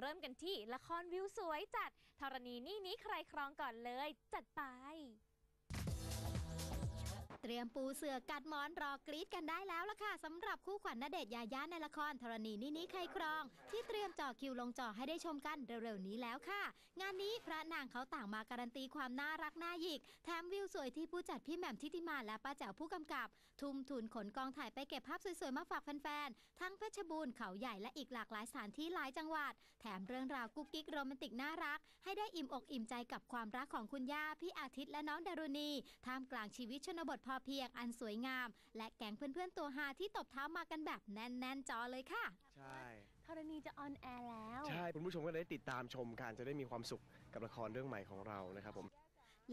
เริ่มกันที่ละครวิวสวยจัดธรณีนี่นี้ใครครองก่อนเลย จัดไป รียมปูเสือกัดหมอนรอกรีดกันได้แล้วล่ะค่ะสำหรับคู่ขวัญณเดชยายาในละครธรณีนี่นี้ใครครอง ที่เตรียมจ่อคิวลงจอให้ได้ชมกันเร็วๆนี้แล้วค่ะ งานนี้พระนางเขาต่างมาการันตีความน่ารักน่าหยิก แถมวิวสวยที่ผู้จัดพี่แหม่มทิติมาและป้าแจ๋วผู้กำกับ ทุ่มทุนขนกองถ่ายไปเก็บภาพสวยๆมาฝากแฟนๆทั้งเพชรบูรณ์เขาใหญ่และอีกหลากหลายสถานที่หลายจังหวัด แถมเรื่องราวกุ๊กกิ๊กโรแมนติกน่ารัก ให้ได้อิ่มอกอิ่มใจกับความรักของคุณย่าพี่อาทิตย์และน้องดารุณีท่ามกลางชีวิตชนบทพอเพียงอันสวยงาม และแก๊งเพื่อนๆตัวฮาที่ตบเท้ามากันแบบแน่นๆจอเลยค่ะ ใช่ธรณีจะ on air แล้ว ใช่คุณผู้ชมก็ได้ติดตามชมกันจะได้มีความสุขกับละครเรื่องใหม่ของเรานะครับผม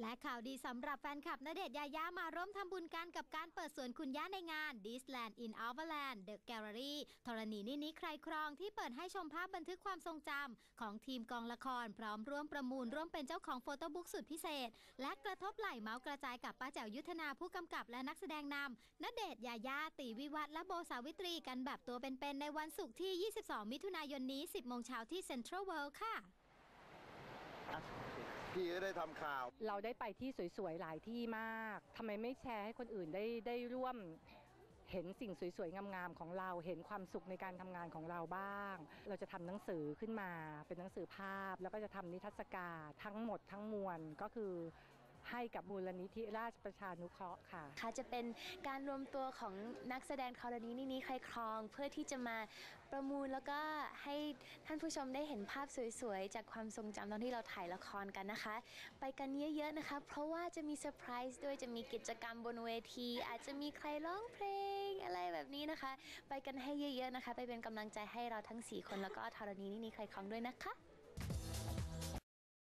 และข่าวดีสำหรับแฟนคลับณเดชน์ยายามาร่วมทำบุญกันกับการเปิดสวนคุณย่าในงาน This Land Is Our Land The Gallery ธรณีนี่นี้ใครครองที่เปิดให้ชมภาพบันทึกความทรงจำของทีมกองละคร พร้อมร่วมประมูลร่วมเป็นเจ้าของโฟโต้บุ๊กสุดพิเศษ และกระทบไหลเมาส์กระจายกับป้าแจ๋วยุทธนาผู้กำกับและนักแสดงนำณเดชน์ยายาตีวิวัฒและโบสาวิตรีกันแบบตัวเป็นๆในวันศุกร์ที่ 22 มิถุนายนนี้ 10 โมงเช้าที่ Central World ค่ะ พี่ก็ได้ทำข่าว เราได้ไปที่สวยๆหลายที่มากทำไมไม่แชร์ให้คนอื่นได้ได้ร่วมเห็นสิ่งสวยๆ งามๆ ของเรา เห็นความสุขในการทำงานของเราบ้าง เราจะทำหนังสือขึ้นมา เป็นหนังสือภาพ แล้วก็จะทำนิทรรศการทั้งหมดทั้งมวลก็คือ ให้กับมูลนิธิราชประชานุเคราะห์ค่ะ ค่ะจะเป็นการรวมตัวของนักแสดงธรณีนี่นี้ใครครอง เพื่อที่จะมาประมูลแล้วก็ให้ท่านผู้ชมได้เห็นภาพสวยๆ จากความทรงจำตอนที่เราถ่ายละครกันนะคะ ไปกันเยอะๆนะคะ เพราะว่าจะมีเซอร์ไพรส์ด้วยจะมีกิจกรรมบนเวที อาจจะมีใครร้องเพลงอะไรแบบนี้นะคะ ไปกันให้เยอะๆนะคะ ไปเป็นกำลังใจให้เราทั้ง 4 คนแล้วก็ธรณีนี่นี้ใครครองด้วยนะคะ